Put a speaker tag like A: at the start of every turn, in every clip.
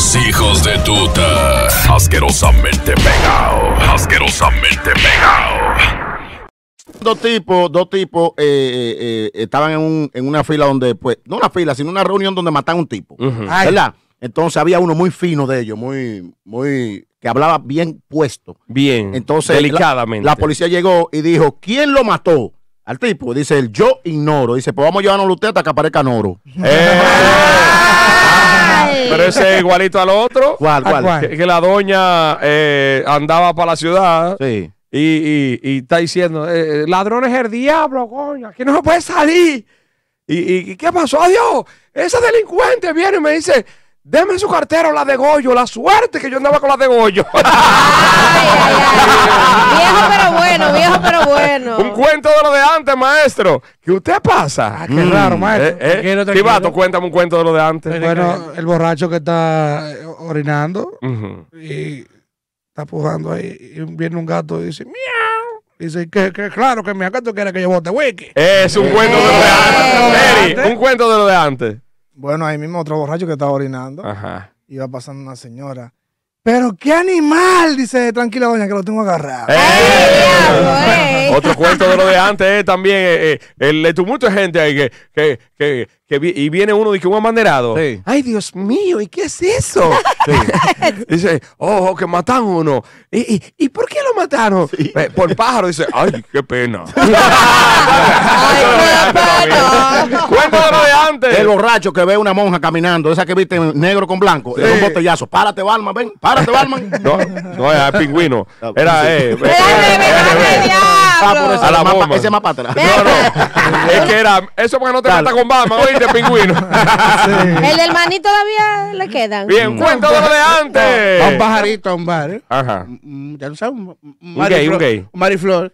A: Los hijos de tuta. Asquerosamente pegado. Asquerosamente pegado.
B: Dos tipos, dos tipos eh, eh, eh, estaban en, un- en una fila donde, pues, no una fila, sino una reunión donde matan a un tipo. ¿Verdad? Entonces había uno muy fino de ellos, muy, muy, que hablaba bien puesto.
C: Bien.
B: Entonces,
C: delicadamente.
B: La, la policía llegó y dijo, ¿quién lo mató? Al tipo, dice él, yo ignoro. Dice, pues vamos a llevarnos usted hasta que aparezca Noro.
C: Pero ese es igualito al otro.
B: ¿Cuál,
D: ¿A
B: cuál?
D: cuál?
C: Que, que la doña eh, andaba para la ciudad
B: Sí.
C: y, y- y está diciendo, eh, ladrones es el diablo, coño, aquí no se puede salir. ¿Y, y- y qué pasó? Adiós, ese delincuente viene y me dice, deme su cartera o la de Goyo, la suerte que yo andaba con la de Goyo.
E: Viejo pero bueno, viejo pero bueno.
C: Un cuento de lo de antes, maestro. ¿Qué usted pasa?
D: Ah, qué raro, maestro.
C: Eh, eh,
D: Tranquilo, tranquilo.
C: Tibato, cuéntame un cuento de lo de antes.
D: Bueno, el borracho que está eh, orinando
C: Ujú.
D: y está pujando ahí y viene un gato y dice, miau. Dice, que, que claro que mi gato quiere que yo bote wiki.
C: Es un cuento de lo de antes. Eri, un cuento de lo de antes.
F: Bueno, ahí mismo otro borracho que estaba orinando.
C: Ajá.
F: Iba pasando una señora. Pero qué animal, dice, tranquila doña, que lo tengo agarrado.
E: Ey.
C: Otro cuento de lo de antes es también eh, eh, el tumulto de gente ahí que, que, que, que vi- y viene uno y que un amanerado.
B: Sí.
C: Ay, Dios mío, ¿y qué es eso? dice, oh, que matan uno. ¿Y, y, ¿y por qué lo mataron? Eh, por pájaro. Dice, ay, qué pena.
E: Ay,
C: de lo de antes.
B: El borracho que ve una monja caminando, esa que viste negro con blanco, da un botellazo. Párate, Balman, ven, párate, Balman.
C: No, no era el pingüino. Era,
B: sí.
C: eh,
B: Ah, por eso,
C: A la bomba.
B: ese para atrás.
C: No, no. Es que era. Eso porque no te metas con Bama, oíste, pingüino.
E: El del maní todavía le quedan.
C: Bien, cuento de lo de
D: A un
C: antes.
D: pajarito a un bar. ¿eh?
C: Ajá.
D: Mm, Ya lo sabes, un, un
C: Un gay, un gay.
D: Un mariflor.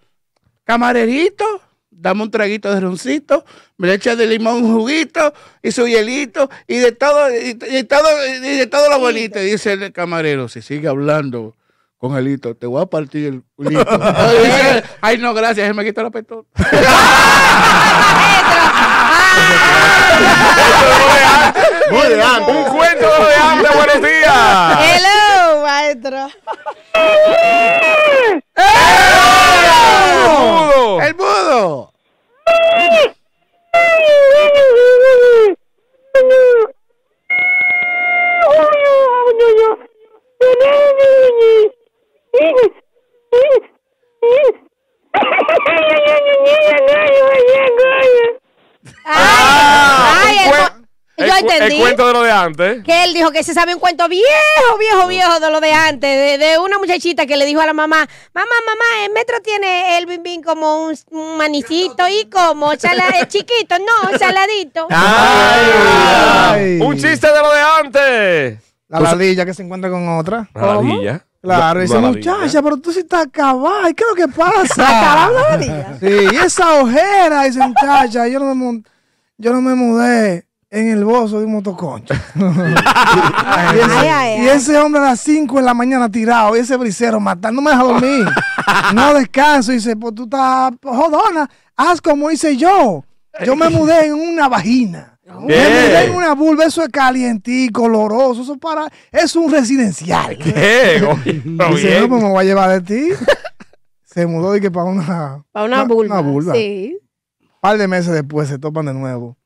D: Camarerito, dame un traguito de roncito, me le echa de limón un juguito y su hielito y de todo, y, y todo, y de todo lo bonito. Y dice el camarero, si sigue hablando con el hito, te voy a partir el culito. Ay, no, gracias, él me quitó la petón.
B: Muy de.
C: Un cuento de antes, buenos días.
E: Hello, maestro.
C: Mudo.
D: ¡El mudo!
E: Ay,
C: un
E: el
C: cuen-
E: mo-
C: el cuento de lo de antes.
E: Que él dijo que se sabe un cuento viejo, viejo, viejo de lo de antes, de, de una muchachita que le dijo a la mamá, mamá, mamá, el metro tiene el bim bim como un, un manicito y como sala- eh, chiquito, no, saladito.
F: Ay.
C: Un chiste de lo de antes.
F: La ladilla que se encuentra con otra.
C: Maravilla.
F: Claro, dice, muchacha, pero tú sí estás acabada. ¿Y qué es lo que pasa?
E: La ladilla.
F: Sí, y esa ojera, dice, muchacha, yo no me, yo no me mudé en el bozo de un motoconcho. y, ese,
E: Ay, ay,
F: y
E: ay.
F: ese hombre a las 5 de la mañana tirado, y ese brisero matando, no me deja dormir. no descanso. Y dice, pues tú estás jodona, haz como hice yo. Yo me mudé en una vagina. Me mudé en una vulva, eso es calientico, oloroso, eso para, es un residencial.
C: ¿Qué?
F: Dice,
C: bien.
F: no, pues me voy a llevar de ti. Se mudó y que para una,
E: Para una vulva.
F: Una vulva.
E: Sí.
F: Un par de meses después se topan de nuevo.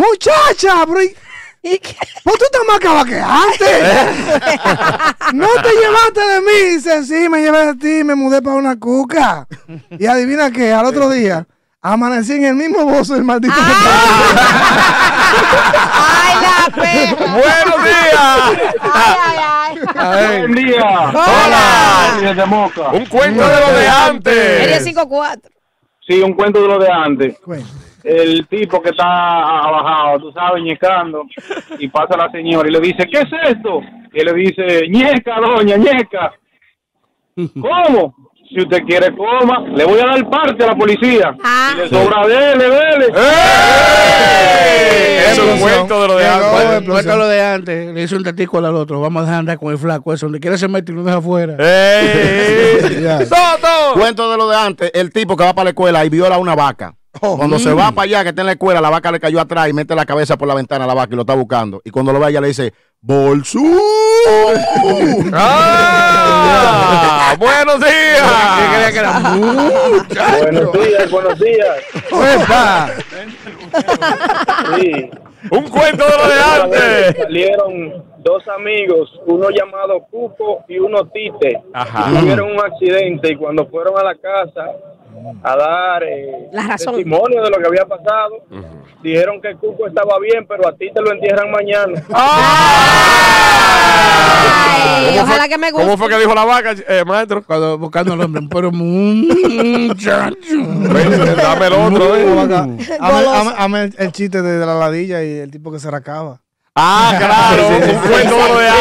F: Muchacha, pero ¿y-
E: ¿Y qué?
F: pues tú estás más acaba que antes. no te llevaste de mí. Dice, sí, me llevé de ti, me mudé para una cuca. Y adivina qué, al otro día amanecí en el mismo bozo del maldito.
E: Ay, la perra.
C: Buenos días.
E: Ay, ay, ay.
G: Buen día.
E: Hola.
G: Moca.
C: Un cuento de lo de antes.
E: 54.
G: Sí, un cuento de lo de antes.
F: Cuenta.
G: El tipo que está abajado, tú sabes, ñecando, y pasa la señora y le dice, ¿qué es esto? Y él le dice, ñeca, doña, ñeca. ¿Cómo? Si usted quiere coma, le voy a dar parte a la policía.
E: Ah.
G: Y le sobra, dele, dele.
C: ¡Eh! Es un cuento de lo de antes.
F: explosión.
D: Cuenta lo de antes, le hizo un testículo al otro, vamos a dejar andar con el flaco, eso, donde quiera se mete y lo deja afuera.
F: Ya.
C: ¡Soto!
B: Cuento de lo de antes, el tipo que va para la escuela y viola a una vaca. Cuando se va para allá, que está en la escuela, la vaca le cayó atrás y mete la cabeza por la ventana a la vaca y lo está buscando. Y cuando lo ve, ella le dice, Bolsu.
C: ¡Ah! ¡Buenos
D: Yo creía que
C: días!
D: era.
H: Buenos días, buenos días.
F: ¡Epa!
H: Sí.
C: ¡Un cuento de lo de antes!
H: Salieron dos amigos, uno llamado Cuco y uno Tite.
C: Ajá.
H: Tuvieron un accidente y cuando fueron a la casa a dar eh,
E: La razón.
H: testimonio de lo que había pasado, dijeron que Cuco estaba bien, pero a Tite lo entierran mañana.
E: Ay, ojalá que me guste.
C: ¿Cómo fue que dijo la vaca, eh, maestro?
D: Cuando buscando el hombre, pero muchacho.
C: Dame el otro, eh.
F: Ame, ame- ame el, el chiste de la ladilla y el tipo que se racaba.
C: Ah, claro, un cuento de lo de
E: Ese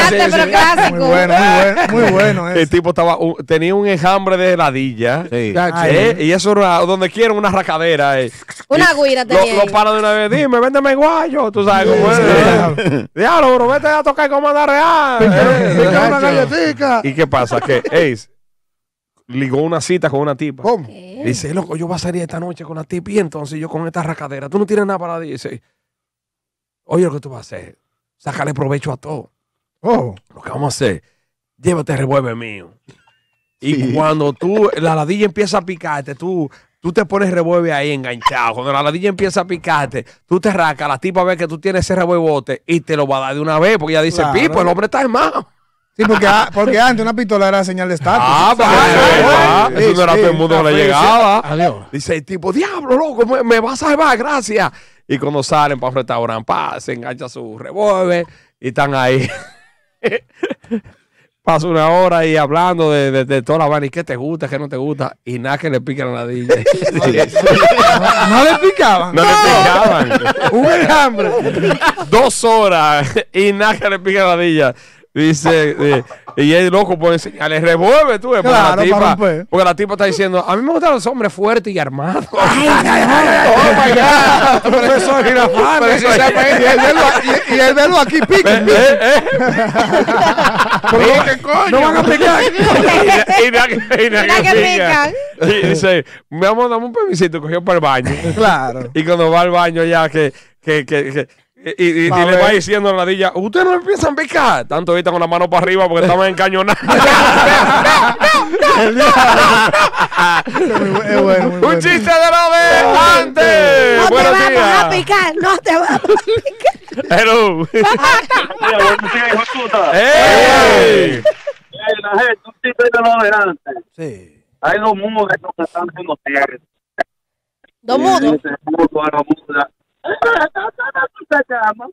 C: antes.
E: de antes, pero
F: Muy
E: clásico.
F: bueno, muy bueno, muy bueno.
C: El
F: ese.
C: tipo estaba, uh, tenía un enjambre de ladilla.
B: Sí.
D: Chacho.
C: eh, y eso era donde quiera una racadera. Eh.
E: Una guira
C: lo,
E: tenía.
C: lo
E: ahí.
C: para de una vez. Dime, véndeme guayo. Tú sabes cómo es.
F: Sí.
C: Diablo, bro, vete a tocar comanda real. Eh,
F: una galletica.
C: ¿Y qué pasa? Que Ace ligó una cita con una tipa.
F: ¿Cómo?
C: Dice, loco, yo voy a salir esta noche con la tipa y entonces yo con esta racadera. Tú no tienes nada para decir. Oye, lo que tú vas a hacer, sácale provecho a todo.
F: Oh.
C: Lo que vamos a hacer, llévate el revólver mío. Y cuando tú, la ladilla empieza a picarte, tú, tú te pones revólver ahí enganchado. Cuando la ladilla empieza a picarte, tú te racas, la tipa ve que tú tienes ese revólver y te lo va a dar de una vez, porque ella dice,
F: Claro.
C: Pipo, el hombre está armado.
F: Sí, porque, porque antes una pistola era señal de estatus.
C: Ah, pues,
F: Ah,
C: ah, eso no era
F: sí,
C: todo el mundo que le llegaba.
D: Adiós.
C: Dice el tipo, diablo, loco, me, me va a salvar, gracias. Y cuando salen para un restaurante, pa, se engancha su revólver y están ahí. Pasa una hora ahí hablando de, de, de toda la vaina y qué te gusta, qué no te gusta. Y nada que le piquen la ladilla.
F: No le picaban.
C: no le picaban.
F: Un enjambre.
C: Dos horas y nada que le piquen la ladilla. Dice, eh, y es loco por enseñarle revólver, tú porque,
F: Claro,
C: la tipa, porque la tipa está diciendo, a mí me gustan los hombres fuertes y armados.
F: Oh my God. Profesor Girafales.
D: Pero si sabe-
F: Y el verlo, y, y el verlo aquí pica.
C: Eh, eh.
D: Pero qué coño.
F: No van a picar.
C: y, nada que-
E: pican.
C: Y dice, mi amor, dame un permisito, cogió para el baño.
F: Claro.
C: Y cuando va al baño ya que, que, que, que- y, y- y
F: a
C: le va diciendo a la ladilla, ustedes no empiezan a picar. Tanto ahorita con la mano para arriba porque estaban encañonados.
F: Es bueno,
C: Un
F: bueno.
C: chiste de lo de antes.
E: No te
C: Buenos
E: vamos a
C: días.
E: picar, no te vamos a picar.
C: Hello.
H: buenos días.
C: ¡Ey!
H: Eh, la gente, un tipo de lo de antes.
F: Sí.
H: Hay dos mudas que están haciendo tierra.
E: Dos mudos.
H: Dice el mudo a la muda. "¿Tú te llamas?"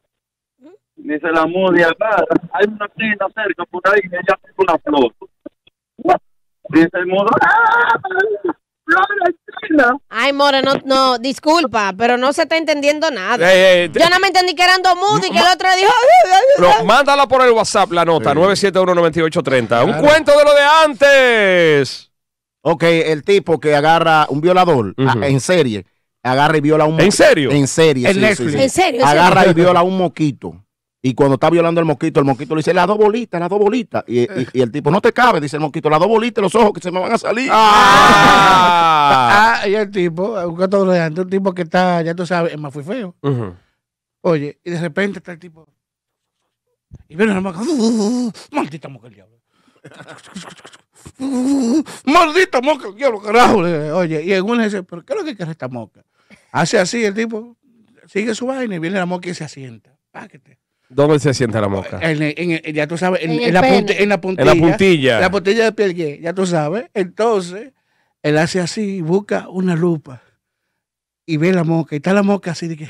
H: Dice la agarra. Hay una tienda cerca por ahí y ella tiene una flor. Dice el mudo. ¡Ah! ¡Flor de China!
E: Ay, More, no, no, disculpa, pero no se está entendiendo nada.
C: Ey, ey, te-
E: Yo no me entendí que eran dos mudos y que el otro dijo.
C: No, mándala por el WhatsApp la nota, 971-9830. Un cuento de lo de antes.
B: Ok, el tipo que agarra un violador
C: Ujú.
B: a- en serie, agarra y viola un
C: ¿En serio?
B: En serie,
D: En
B: sí,
D: Netflix.
B: sí, sí.
E: ¿En serio? ¿En
B: Agarra
E: serio?
B: y viola un moquito. Y cuando está violando el mosquito, el mosquito le dice, las dos bolitas, las dos bolitas. Y, y- y el tipo, no te cabe, dice el mosquito, las dos bolitas, los ojos que se me van a salir.
C: Ah.
D: Ah, y el tipo, un gato de antes, un tipo que está, ya tú sabes, es más fui feo. Oye, y de repente está el tipo. Y viene la moca. Maldita moca el diablo. Maldita moca el diablo, carajo. Oye, y en una dice, ¿pero qué es lo que quiere esta moca? Hace así el tipo, sigue su vaina y viene la moca y se asienta. Páquete.
C: ¿Dónde se siente la mosca?
D: En, ya tú sabes, en,
E: En
D: en
E: el
D: la, punti- en la puntilla.
C: En la puntilla.
D: La puntilla de piel ya tú sabes. Entonces, él hace así busca una lupa. Y ve la moca. Y está la moca así de que.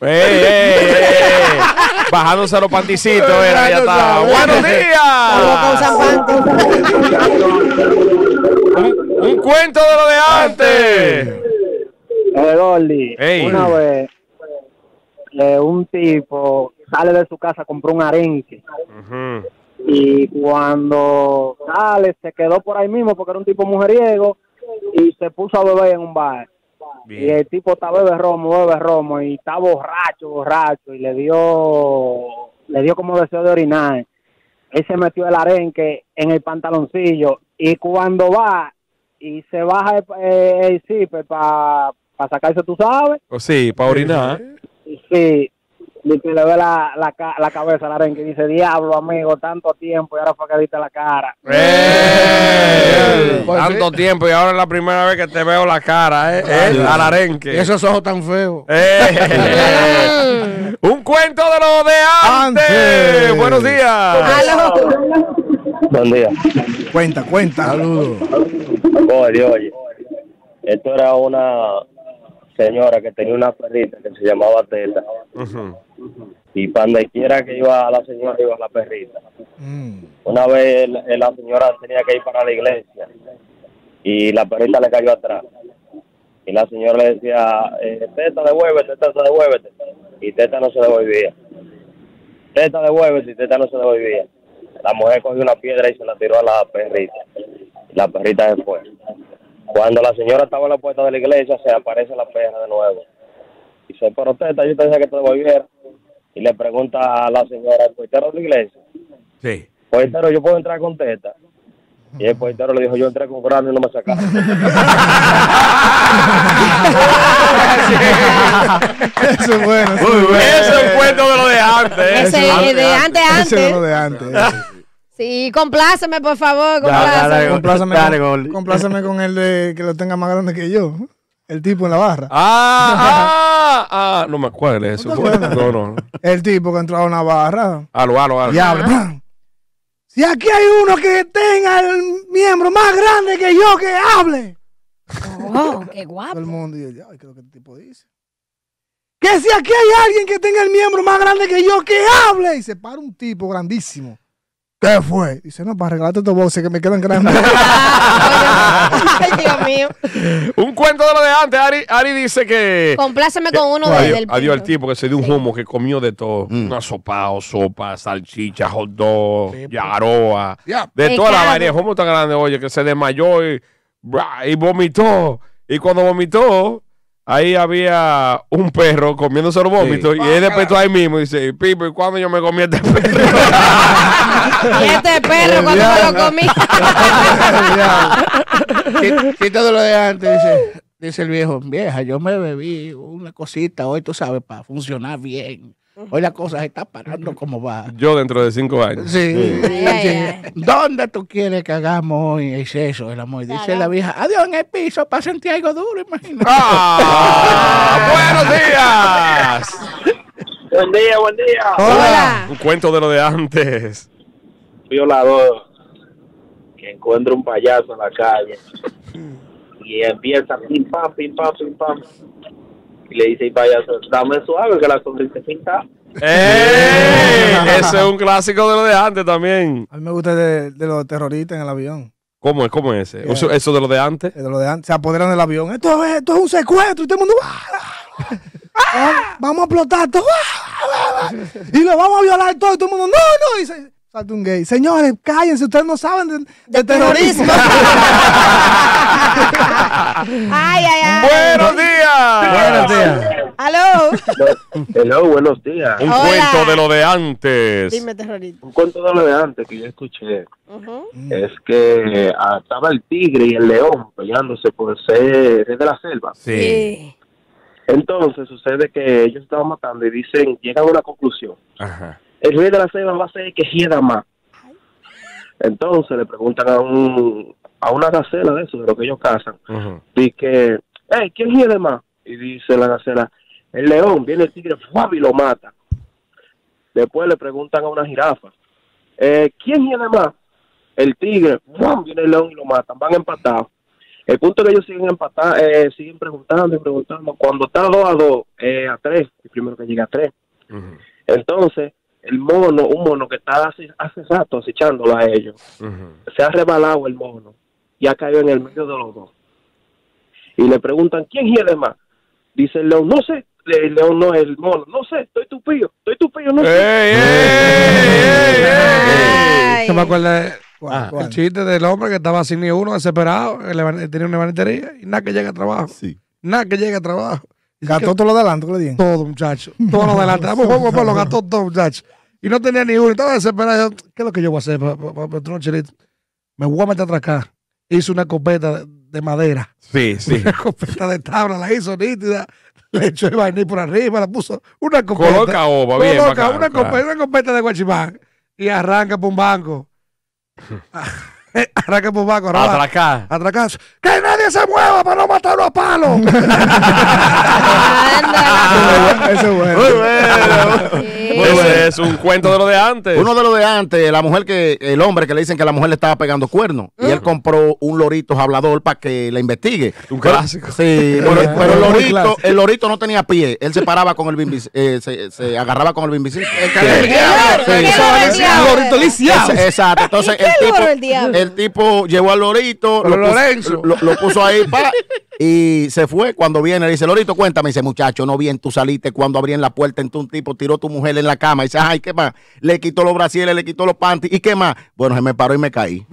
C: ¡Ey, ey, ey! Bajándose los panticitos, era, ya está. ¡Buenos días! un cuento de lo de antes.
I: Eh, Gordy,
C: Ey.
I: una vez eh, un tipo sale de su casa, compró un arenque y cuando sale se quedó por ahí mismo porque era un tipo mujeriego y se puso a beber en un bar. Y el tipo está bebe romo, bebe romo y está borracho, borracho y le dio, le dio como deseo de orinar. Él se metió el arenque en el pantaloncillo y cuando va y se baja el, eh, el zipper para sacarse, tú sabes,
C: Oh, sí, para orinar.
I: Sí,
J: Ni que le ve la, la, ca- la cabeza al arenque y dice, diablo, amigo, tanto tiempo y ahora fue que diste la cara.
C: ¡Eh!
D: Pues
C: Tanto tiempo y ahora es la primera vez que te veo la cara, ¿eh? ¿Eh? Al arenque.
D: Y esos ojos tan feos.
C: ¡Eh! Un cuento de lo de antes.
F: Antes.
C: Buenos días.
E: Aló.
J: Buen día.
F: Cuenta, cuenta. Saludos.
J: Oye, oye. Esto era una señora que tenía una perrita que se llamaba Teta.
C: Ujú.
J: Y para donde quiera que iba la señora, iba la perrita.
F: Mm.
J: Una vez la, señora tenía que ir para la iglesia y la perrita le cayó atrás. Y la señora le decía, eh, Teta, devuélvete, Teta, devuélvete. Y Teta no se devolvía. Teta, devuélvete y Teta no se devolvía. La mujer cogió una piedra y se la tiró a la perrita. Y la perrita se fue. Cuando la señora estaba en la puerta de la iglesia, se aparece la perra de nuevo. Y dice, pero Teta, yo te decía que te devolviera. Y le pregunta a la señora, ¿el portero de la iglesia?
C: Sí.
J: Portero, yo puedo entrar con teta. Y el portero le dijo, yo entré con grano y no me sacaron.
F: Eso es bueno. eso es bueno.
C: Ese es un cuento de lo de antes.
E: Ese es de antes,
F: Ese es lo de antes.
E: Sí, compláceme, por favor,
B: dale,
E: compláceme.
F: Compláceme,
B: Dale,
F: con,
B: Gordy.
F: compláceme con el de que lo tenga más grande que yo. El tipo en la barra.
C: Ah, ah, ah. No me acuerdo de eso.
F: ¿No?
C: No, no.
F: El tipo que entró a una barra.
C: Halo, halo.
F: Y habla. ¡pam! Si aquí hay uno que tenga el miembro más grande que yo, que hable.
E: Oh, qué
F: Todo
E: guapo.
F: el mundo dice, ay, ¿qué es lo que este tipo dice? Que si aquí hay alguien que tenga el miembro más grande que yo, que hable. Y se para un tipo grandísimo. ¿Qué fue? Dice, no, para regalarte estos boxes que me quedan grandes.
E: Ay, Dios mío.
C: Un cuento de lo de antes. Ari, Ari dice que.
E: Compláceme con uno de, del
C: adiós al tipo que se dio un humo que comió de todo.
B: Mm.
C: Una sopa o sopa, salchicha, hot dog, yaroa.
D: Ya.
C: De toda la vaina. Humo tan grande, oye, que se desmayó y vomitó. Y cuando vomitó, ahí había un perro comiéndose los vómitos. Y él despertó ahí mismo y dice, Pipo, ¿y cuándo yo me comí este perro?
E: Y este perro cuando me lo comí.
D: Lo de antes, dice, dice el viejo, vieja, yo me bebí una cosita hoy, tú sabes, para funcionar bien. Hoy la cosa se está parando como va.
C: yo dentro de cinco años.
D: Sí.
E: Ay.
D: ¿Dónde tú quieres que hagamos hoy el sexo, el amor? Dice la vieja, adiós en el piso para sentir algo duro, imagínate.
C: ¡Ah! ¡Buenos días!
J: buen día, buen día.
E: Hola.
C: Un cuento de lo de antes.
J: Violador que encuentra un payaso en la calle y empieza pim pam, pim pam, pim pam. Y le dice el payaso, dame suave que la sonrisa pinta.
C: ¡Ey! Ese es un clásico de lo de antes también.
F: A mí me gusta de, de los terroristas en el avión.
C: ¿Cómo es? ¿Cómo es ese?
F: Yeah.
C: Eso, eso de lo de antes.
F: De lo de antes. Se apoderan del avión. Esto es, esto es un secuestro. Y todo el mundo. "Ah, Vamos a explotar todo. Y lo vamos a violar todo. Y todo el mundo. No, no. Y se, salta un gay. Señores, cállense. Ustedes no saben de, de terrorismo.
E: Ay, ay, ay.
C: ¡Buenos días!
F: Buenos días.
J: Hello, buenos días.
C: Un
E: Hola.
C: cuento de lo de antes.
E: Dime, terrorista.
J: Un cuento de lo de antes que yo escuché
E: Ujú.
J: es que ah, estaba el tigre y el león peleándose por ser rey de la selva.
C: Sí.
E: Sí.
J: Entonces sucede que ellos estaban matando y dicen, llegan a una conclusión.
C: Ajá.
J: el rey de la selva va a ser el que hieda más. Entonces le preguntan a un a una gacela de eso, de lo que ellos cazan,
C: Ujú.
J: y que, hey, ¿quién hiede más? Y dice la gacela, el león, viene el tigre, y lo mata. Después le preguntan a una jirafa, eh, ¿quién hiede más? El tigre, viene el león y lo matan, van empatados. El punto es que ellos siguen empatados, eh, siguen preguntando y preguntando. Cuando está 2 a 2, eh, a 3, el primero que llega a 3.
C: Ujú.
J: Entonces, el mono, un mono que está hace, hace rato acechándolo a ellos, se ha rebalado el mono y ha caído en el medio de los dos. Y le preguntan, ¿quién hiede más? Dice el león, no sé. El león no, el mono, no sé, estoy tupido, estoy tupido, no sé.
C: ¡Ey, ey, ey,
K: me acuerdo de-
F: ¿Cuál, cuál?
K: el chiste del hombre que estaba sin ni uno, desesperado, tenía una banetería y nada que llega a trabajo.
B: Sí.
K: Nada que llega a trabajo.
F: Gastó todo lo adelante que le dieron.
K: todo, muchacho. Todo lo delante. Vamos, vamos, vamos, lo gastó todo, muchacho. Y no tenía ni uno. Estaba desesperado. ¿Qué es lo que yo voy a hacer para un chelito? Me voy a meter atrás acá. hizo una copeta de, de madera.
C: Sí, sí.
K: Una copeta de tabla, la hizo nítida. Le echó el vainil por arriba, la puso una copeta.
C: Coloca ova, bien
K: Coloca
C: bacán,
K: una,
C: claro.
K: copeta, una copeta de guachimán. Y arranca por un banco. arranca por un banco. roba-
C: Atracar.
K: Atracar. ¡Que nadie se mueva para no matarlo a palo!
F: Eso es bueno.
B: Muy bueno.
C: Ese es un cuento de lo de antes.
B: Uno de los de antes, la mujer que, el hombre que le dicen que la mujer le estaba pegando cuernos. Y él compró un lorito hablador para que la investigue.
C: Un clásico.
B: Sí, pero, el, lorito, el lorito no tenía pie. Él se paraba con el bimbic, eh, se, se agarraba con el bimbicito.
K: Lorito lisiado.
B: Exacto. Entonces
E: ¿Y qué
B: el tipo,
E: el diablo?
B: el tipo llevó al lorito, lo puso, lo, lo puso ahí pa, y se fue. Cuando viene, le dice, Lorito, cuéntame. Dice, muchacho, no bien tú saliste cuando abrían la puerta, entonces un tipo tiró tu mujer en la cama. Y dice, ay, ¿qué más? Le quitó los brasiles, le quitó los panties. ¿Y qué más? Bueno, se me paró y me caí.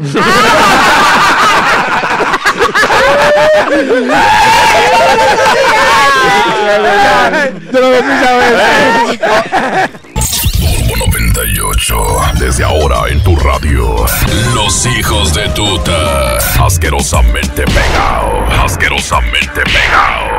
F: Yo lo vi muchas veces.
A: Turbo 98 ahora en tu radio. Los hijos de tuta. Asquerosamente pegado. Asquerosamente pegado.